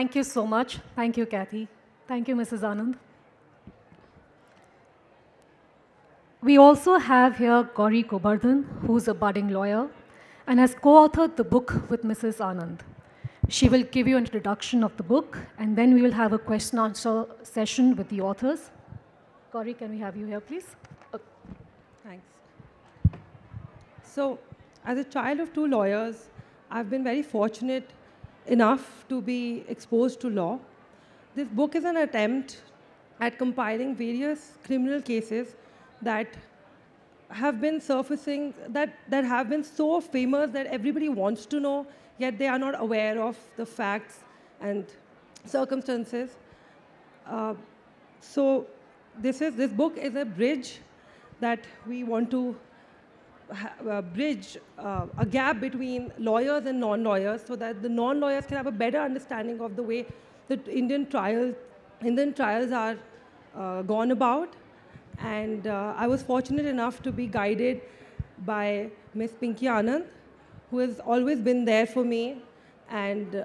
Thank you so much. Thank you, Kathy. Thank you, Mrs. Anand. We also have here Gauri Goburdhun, who's a budding lawyer and has co-authored the book with Mrs. Anand. She will give you an introduction of the book, and then we will have a question answer session with the authors. Gauri, can we have you here, please? Uh, thanks. So, as a child of two lawyers, I've been very fortunate enough to be exposed to law. This book is an attempt at compiling various criminal cases that have been surfacing, that, that have been so famous that everybody wants to know, yet they are not aware of the facts and circumstances. Uh, so this, is, this book is a bridge that we want to uh, bridge uh, a gap between lawyers and non-lawyers so that the non-lawyers can have a better understanding of the way that Indian trials, Indian trials are uh, gone about. And uh, I was fortunate enough to be guided by Ms. Pinky Anand, who has always been there for me and uh,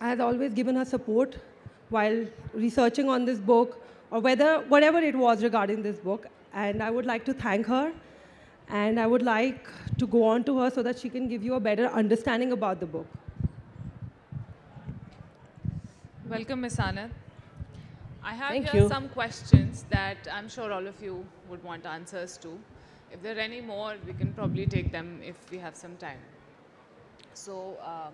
has always given her support while researching on this book or whether whatever it was regarding this book. And I would like to thank her and I would like to go on to her so that she can give you a better understanding about the book. Welcome, Ms. Anand. I have Thank here you. some questions that I'm sure all of you would want answers to. If there are any more, we can probably take them if we have some time. So, uh,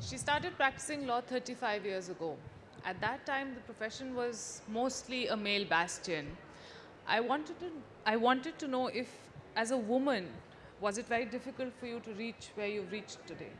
she started practicing law 35 years ago. At that time, the profession was mostly a male bastion. I wanted to, I wanted to know if, as a woman, was it very difficult for you to reach where you've reached today?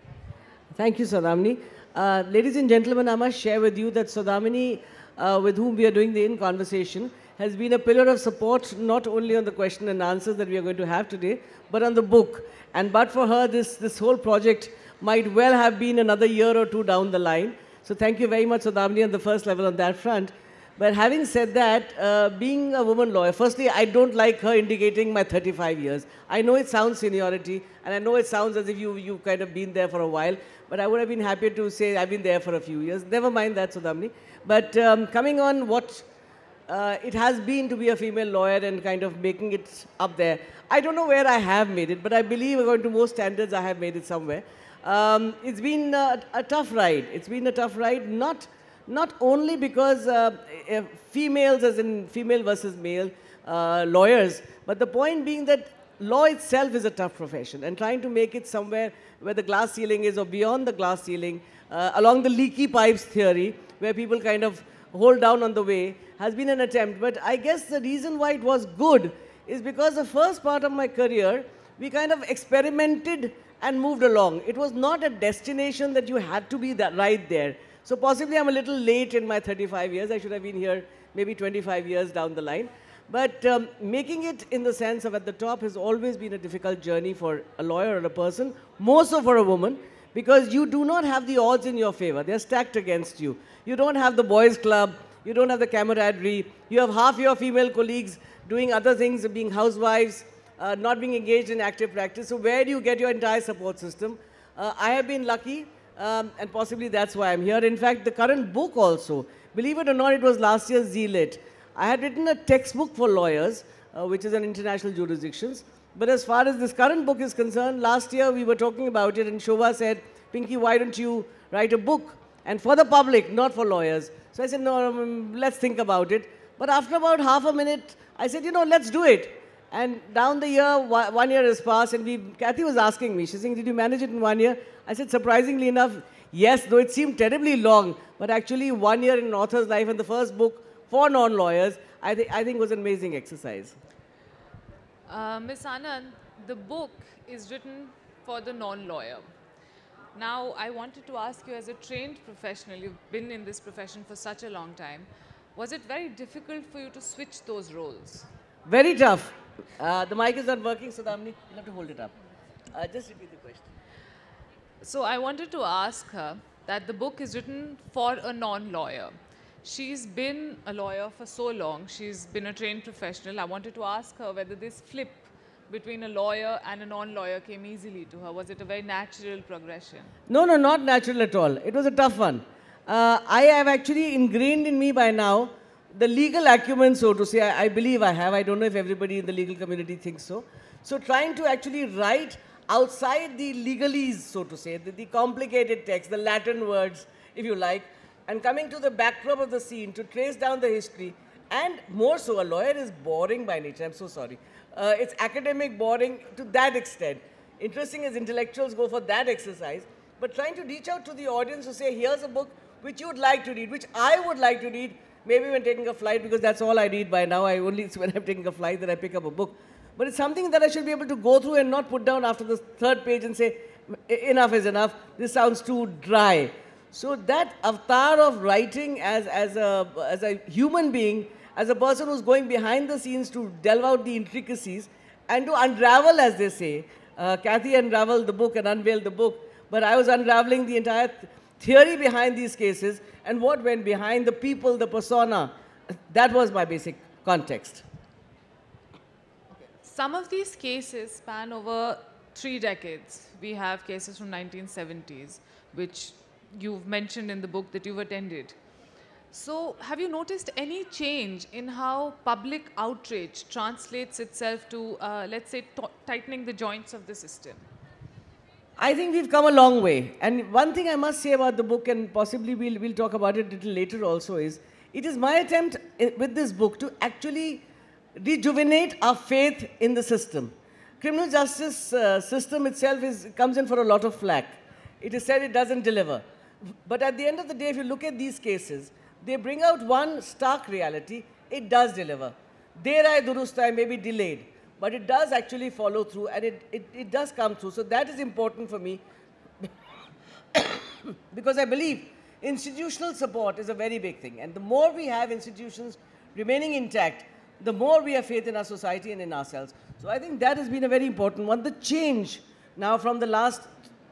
Thank you, Sadamini. Uh, ladies and gentlemen, I must share with you that Sadamini, uh, with whom we are doing the in conversation, has been a pillar of support not only on the question and answers that we are going to have today, but on the book. And but for her, this, this whole project might well have been another year or two down the line. So thank you very much, Sadamini, on the first level on that front. But having said that, uh, being a woman lawyer, firstly, I don't like her indicating my 35 years. I know it sounds seniority, and I know it sounds as if you, you've kind of been there for a while, but I would have been happy to say I've been there for a few years. Never mind that, Sudhamni. But um, coming on what uh, it has been to be a female lawyer and kind of making it up there. I don't know where I have made it, but I believe according to most standards, I have made it somewhere. Um, it's been a, a tough ride. It's been a tough ride, not not only because uh, uh, females, as in female versus male uh, lawyers, but the point being that law itself is a tough profession and trying to make it somewhere where the glass ceiling is or beyond the glass ceiling, uh, along the leaky pipes theory, where people kind of hold down on the way, has been an attempt. But I guess the reason why it was good is because the first part of my career, we kind of experimented and moved along. It was not a destination that you had to be that right there. So possibly I'm a little late in my 35 years. I should have been here maybe 25 years down the line. But um, making it in the sense of at the top has always been a difficult journey for a lawyer or a person, more so for a woman, because you do not have the odds in your favor. They're stacked against you. You don't have the boys' club. You don't have the camaraderie. You have half your female colleagues doing other things, being housewives, uh, not being engaged in active practice. So where do you get your entire support system? Uh, I have been lucky, um, and possibly that's why I'm here. In fact, the current book also, believe it or not, it was last year's Zealot. I had written a textbook for lawyers, uh, which is an international jurisdictions. But as far as this current book is concerned, last year we were talking about it, and Shobha said, Pinky, why don't you write a book? And for the public, not for lawyers. So I said, no, um, let's think about it. But after about half a minute, I said, you know, let's do it. And down the year, one year has passed, and we, Kathy was asking me, she's saying, did you manage it in one year? I said, surprisingly enough, yes, though it seemed terribly long, but actually one year in an author's life and the first book for non-lawyers, I, th I think was an amazing exercise. Uh, Ms. Anand, the book is written for the non-lawyer. Now, I wanted to ask you as a trained professional, you've been in this profession for such a long time, was it very difficult for you to switch those roles? Very tough. Uh, the mic is not working, so Damni, you'll have to hold it up. Uh, just repeat the question. So I wanted to ask her that the book is written for a non-lawyer. She's been a lawyer for so long. She's been a trained professional. I wanted to ask her whether this flip between a lawyer and a non-lawyer came easily to her? Was it a very natural progression? No, no, not natural at all. It was a tough one. Uh, I have actually ingrained in me by now the legal acumen, so to say. I, I, believe I have. I don't know if everybody in the legal community thinks so. So trying to actually write outside the legalese, so to say, the, the complicated text, the Latin words, if you like, and coming to the backdrop of the scene to trace down the history. And more so, a lawyer is boring by nature. I'm so sorry. Uh, it's academic boring to that extent. Interesting as intellectuals go for that exercise, but trying to reach out to the audience to say, here's a book which you would like to read, which I would like to read, maybe when taking a flight, because that's all I read by now. I only, it's when I'm taking a flight that I pick up a book. But it's something that I should be able to go through and not put down after the third page and say, enough is enough, this sounds too dry. So that avatar of writing as, as, a, as a human being, as a person who's going behind the scenes to delve out the intricacies and to unravel, as they say. Uh, Kathy unraveled the book and unveiled the book, but I was unraveling the entire theory behind these cases and what went behind the people, the persona. That was my basic context. Some of these cases span over three decades. We have cases from 1970s, which you've mentioned in the book that you've attended. So have you noticed any change in how public outrage translates itself to, uh, let's say, tightening the joints of the system? I think we've come a long way. And one thing I must say about the book, and possibly we'll, we'll talk about it a little later also, is it is my attempt eh, with this book to actually rejuvenate our faith in the system. Criminal justice uh, system itself is, comes in for a lot of flack. It is said it doesn't deliver. But at the end of the day, if you look at these cases, they bring out one stark reality. It does deliver. Derai durustai may be delayed, but it does actually follow through and it, it, it does come through. So that is important for me because I believe institutional support is a very big thing. And the more we have institutions remaining intact, the more we have faith in our society and in ourselves. So I think that has been a very important one. The change now from the last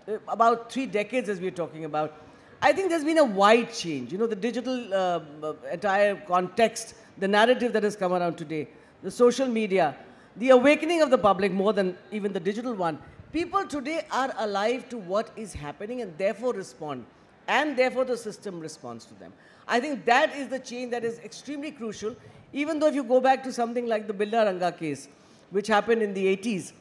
uh, about three decades as we're talking about, I think there's been a wide change. You know, the digital uh, entire context, the narrative that has come around today, the social media, the awakening of the public more than even the digital one. People today are alive to what is happening and therefore respond. And therefore the system responds to them. I think that is the change that is extremely crucial even though if you go back to something like the Billa Ranga case, which happened in the 80s,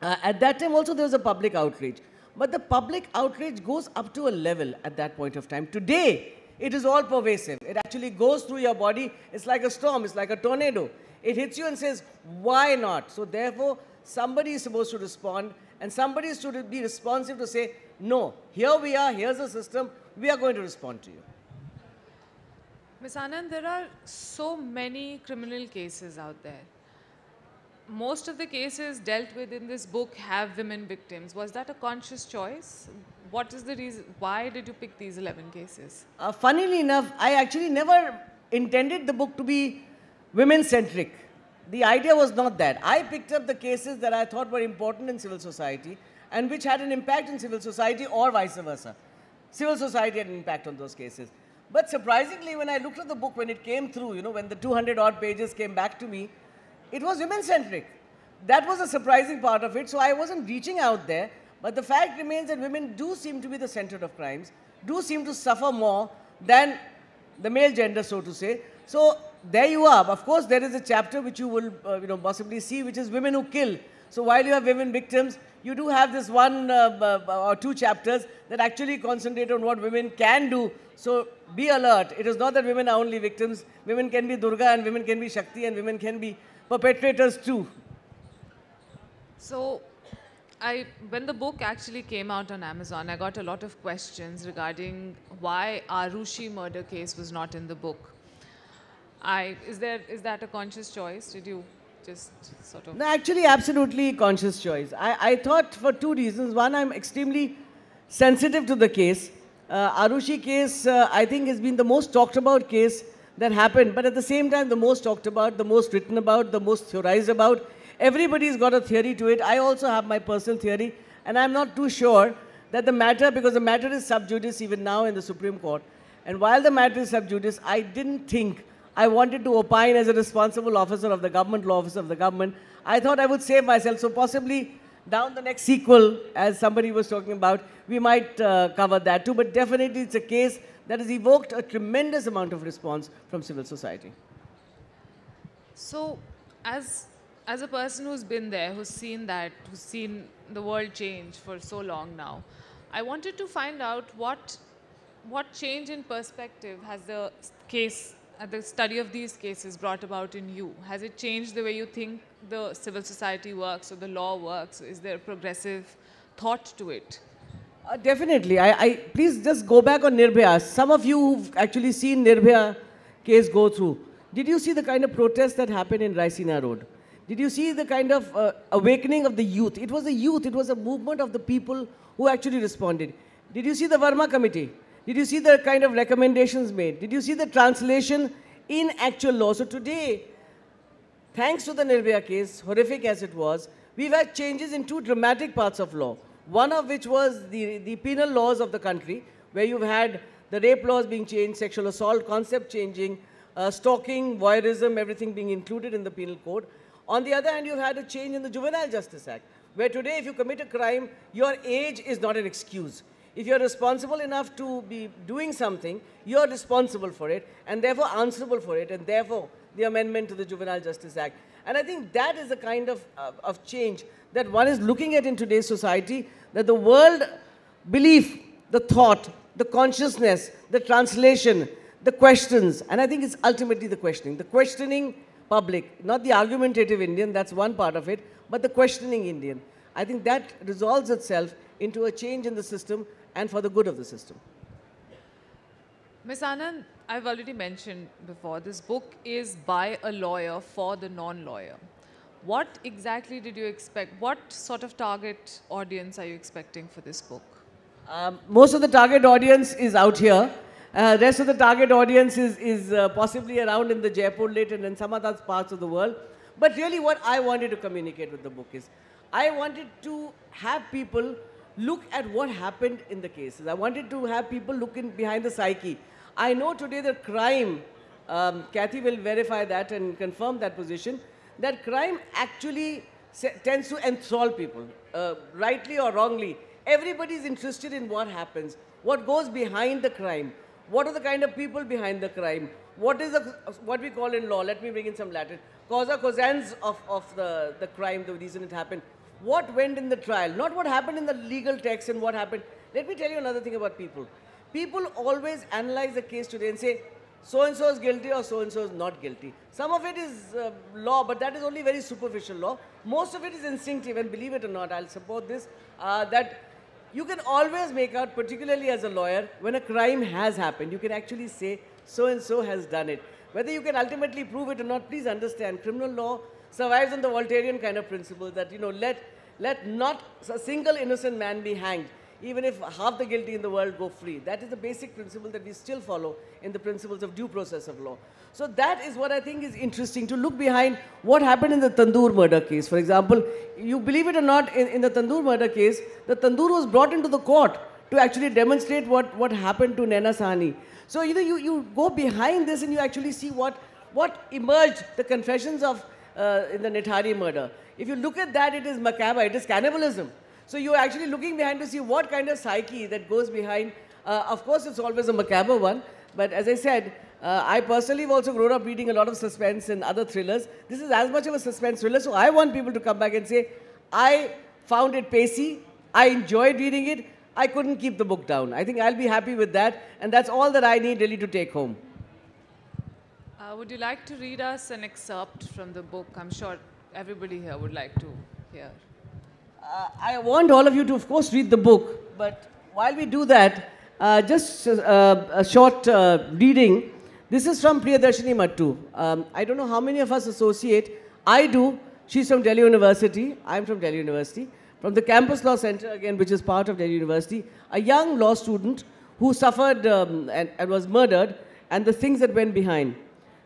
uh, at that time also there was a public outrage. But the public outrage goes up to a level at that point of time. Today, it is all pervasive. It actually goes through your body. It's like a storm. It's like a tornado. It hits you and says, why not? So therefore, somebody is supposed to respond and somebody is to be responsive to say, no, here we are, here's the system, we are going to respond to you. Ms. Anand, there are so many criminal cases out there. Most of the cases dealt with in this book have women victims. Was that a conscious choice? What is the reason? Why did you pick these 11 cases? Uh, funnily enough, I actually never intended the book to be women-centric. The idea was not that. I picked up the cases that I thought were important in civil society and which had an impact in civil society or vice versa. Civil society had an impact on those cases. But surprisingly, when I looked at the book, when it came through, you know, when the 200 odd pages came back to me, it was women-centric. That was a surprising part of it. So I wasn't reaching out there. But the fact remains that women do seem to be the center of crimes, do seem to suffer more than the male gender, so to say. So there you are. Of course, there is a chapter which you will, uh, you know, possibly see, which is women who kill. So while you have women victims, you do have this one uh, uh, or two chapters that actually concentrate on what women can do. So be alert. It is not that women are only victims. Women can be Durga and women can be Shakti and women can be perpetrators too. So I, when the book actually came out on Amazon, I got a lot of questions regarding why Arushi murder case was not in the book. I, is, there, is that a conscious choice? Did you just sort of... No, actually, absolutely conscious choice. I, I thought for two reasons. One, I'm extremely sensitive to the case. Uh, Arushi case, uh, I think, has been the most talked about case that happened, but at the same time, the most talked about, the most written about, the most theorized about. Everybody's got a theory to it. I also have my personal theory, and I'm not too sure that the matter, because the matter is sub judice even now in the Supreme Court, and while the matter is sub judice, I didn't think I wanted to opine as a responsible officer of the government, law officer of the government. I thought I would save myself. So possibly down the next sequel, as somebody was talking about, we might uh, cover that too. But definitely it's a case that has evoked a tremendous amount of response from civil society. So, as as a person who's been there, who's seen that, who's seen the world change for so long now, I wanted to find out what what change in perspective has the case, the study of these cases brought about in you? Has it changed the way you think the civil society works or the law works? Is there a progressive thought to it? Uh, definitely. I, I, please just go back on Nirbhaya. Some of you who've actually seen Nirbhaya case go through, did you see the kind of protest that happened in Raisina Road? Did you see the kind of uh, awakening of the youth? It was the youth, it was a movement of the people who actually responded. Did you see the Verma committee? Did you see the kind of recommendations made? Did you see the translation in actual law? So today, thanks to the Nirbhaya case, horrific as it was, we've had changes in two dramatic parts of law. One of which was the, the penal laws of the country, where you've had the rape laws being changed, sexual assault concept changing, uh, stalking, voyeurism, everything being included in the penal code. On the other hand, you've had a change in the Juvenile Justice Act, where today if you commit a crime, your age is not an excuse. If you're responsible enough to be doing something, you're responsible for it and therefore answerable for it and therefore the amendment to the Juvenile Justice Act. And I think that is the kind of, uh, of change that one is looking at in today's society, that the world belief, the thought, the consciousness, the translation, the questions, and I think it's ultimately the questioning. The questioning public, not the argumentative Indian, that's one part of it, but the questioning Indian. I think that resolves itself into a change in the system and for the good of the system. Ms. Anand, I've already mentioned before, this book is by a lawyer for the non-lawyer. What exactly did you expect? What sort of target audience are you expecting for this book? Um, most of the target audience is out here. Uh, rest of the target audience is, is uh, possibly around in the Jaipur lit and in some other parts of the world. But really what I wanted to communicate with the book is, I wanted to have people look at what happened in the cases. I wanted to have people looking behind the psyche. I know today that crime, um, Kathy will verify that and confirm that position, that crime actually tends to enthrall people, uh, rightly or wrongly. Everybody is interested in what happens, what goes behind the crime, what are the kind of people behind the crime, what is the, what we call in law, let me bring in some Latin, causa causans of, of the, the crime, the reason it happened what went in the trial, not what happened in the legal text and what happened. Let me tell you another thing about people. People always analyze the case today and say, so-and-so is guilty or so-and-so is not guilty. Some of it is uh, law, but that is only very superficial law. Most of it is instinctive, and believe it or not, I'll support this, uh, that you can always make out, particularly as a lawyer, when a crime has happened, you can actually say, so-and-so has done it. Whether you can ultimately prove it or not, please understand, criminal law survives on the Voltairean kind of principle that, you know, let let not a single innocent man be hanged, even if half the guilty in the world go free. That is the basic principle that we still follow in the principles of due process of law. So that is what I think is interesting, to look behind what happened in the Tandoor murder case. For example, you believe it or not, in, in the Tandoor murder case, the Tandoor was brought into the court to actually demonstrate what, what happened to Naina Sahni. So you know, you, you go behind this and you actually see what, what emerged, the confessions of uh, in the Nithari murder. If you look at that, it is macabre, it is cannibalism. So you're actually looking behind to see what kind of psyche that goes behind. Uh, of course, it's always a macabre one, but as I said, uh, I personally have also grown up reading a lot of suspense and other thrillers. This is as much of a suspense thriller, so I want people to come back and say, I found it pacey, I enjoyed reading it, I couldn't keep the book down. I think I'll be happy with that, and that's all that I need really to take home. Uh, would you like to read us an excerpt from the book? I'm sure everybody here would like to hear. Uh, I want all of you to, of course, read the book. But while we do that, uh, just uh, a short uh, reading. This is from Priyadarshini Mattu. Um, I don't know how many of us associate. I do. She's from Delhi University. I'm from Delhi University. From the Campus Law Center, again, which is part of Delhi University. A young law student who suffered um, and, and was murdered and the things that went behind.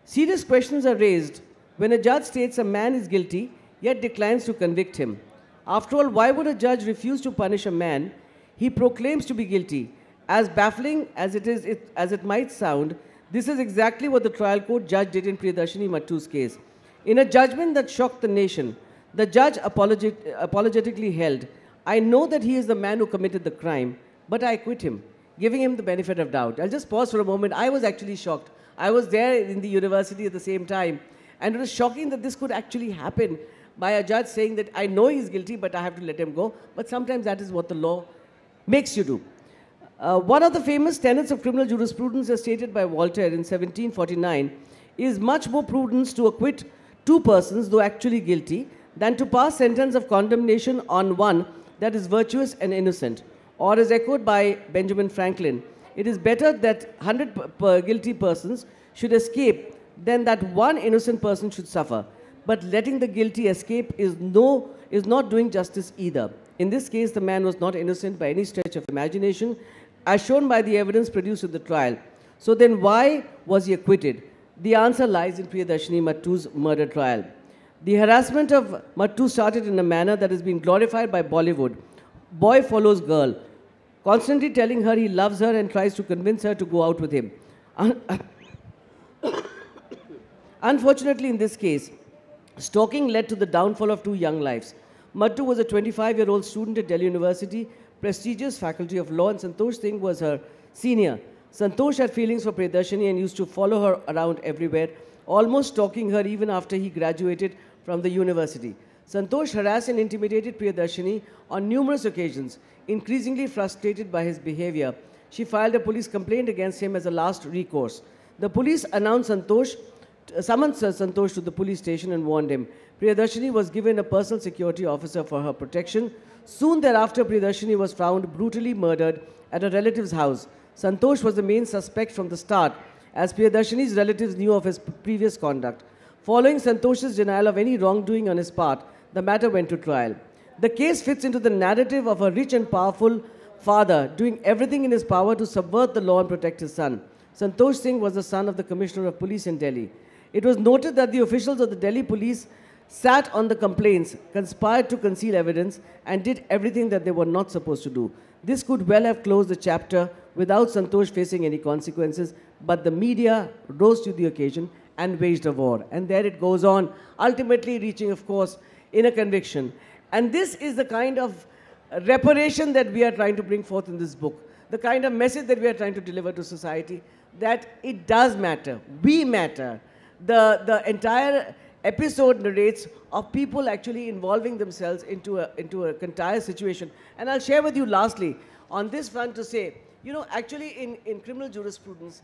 Serious questions are raised when a judge states a man is guilty yet declines to convict him. After all, why would a judge refuse to punish a man he proclaims to be guilty? As baffling as it, is, it, as it might sound, this is exactly what the trial court judge did in Priyadarshini Mattu's case. In a judgment that shocked the nation, The judge apologet- apologetically held, I know that he is the man who committed the crime, but I acquit him, giving him the benefit of doubt. I'll just pause for a moment. I was actually shocked. I was there in the university at the same time, and it was shocking that this could actually happen by a judge saying that I know he's guilty, but I have to let him go. But sometimes that is what the law makes you do. Uh, one of the famous tenets of criminal jurisprudence, as stated by Voltaire in 1749, is much more prudence to acquit two persons, though actually guilty, than to pass sentence of condemnation on one that is virtuous and innocent. Or, as echoed by Benjamin Franklin, it is better that 100 guilty persons should escape than that one innocent person should suffer. But letting the guilty escape is, no, is not doing justice either. In this case, the man was not innocent by any stretch of imagination, as shown by the evidence produced in the trial. So then why was he acquitted? The answer lies in Priyadarshini Mattu's murder trial. The harassment of Mattu started in a manner that has been glorified by Bollywood. Boy follows girl, constantly telling her he loves her and tries to convince her to go out with him. Uh, Unfortunately, in this case, stalking led to the downfall of two young lives. Mattu was a 25-year-old student at Delhi University, prestigious faculty of law, and Santosh Singh was her senior. Santosh had feelings for Priyadarshini and used to follow her around everywhere, almost stalking her even after he graduated from the university. Santosh harassed and intimidated Priyadarshini on numerous occasions. Increasingly frustrated by his behavior, she filed a police complaint against him as a last recourse. The police announced Santosh, summoned Santosh to the police station and warned him. Priyadarshini was given a personal security officer for her protection. Soon thereafter, Priyadarshini was found brutally murdered at a relative's house. Santosh was the main suspect from the start, as Priyadarshini's relatives knew of his previous conduct. Following Santosh's denial of any wrongdoing on his part, the matter went to trial. The case fits into the narrative of a rich and powerful father doing everything in his power to subvert the law and protect his son. Santosh Singh was the son of the Commissioner of Police in Delhi. It was noted that the officials of the Delhi police sat on the complaints, conspired to conceal evidence, and did everything that they were not supposed to do. This could well have closed the chapter without Santosh facing any consequences, but the media rose to the occasion and waged a war. And there it goes on, ultimately reaching, of course, in a conviction. And this is the kind of reparation that we are trying to bring forth in this book, the kind of message that we are trying to deliver to society, that it does matter, we matter. The, the entire episode narrates of people actually involving themselves into a, into a entire situation. And I'll share with you lastly, on this front to say, you know, actually in, in criminal jurisprudence,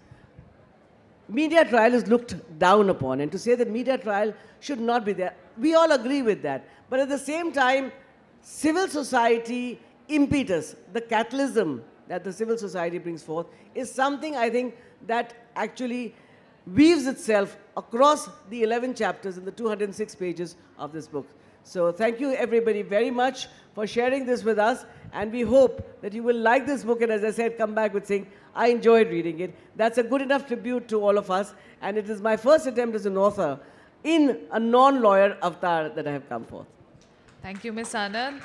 media trial is looked down upon. And to say that media trial should not be there, we all agree with that. But at the same time, civil society impetus, the catalysm that the civil society brings forth, is something I think that actually weaves itself across the 11 chapters in the 206 pages of this book. So thank you everybody very much for sharing this with us and we hope that you will like this book and as I said come back with saying I enjoyed reading it. That's a good enough tribute to all of us and it is my first attempt as an author in a non-lawyer avatar that I have come forth. Thank you, Ms. Anand.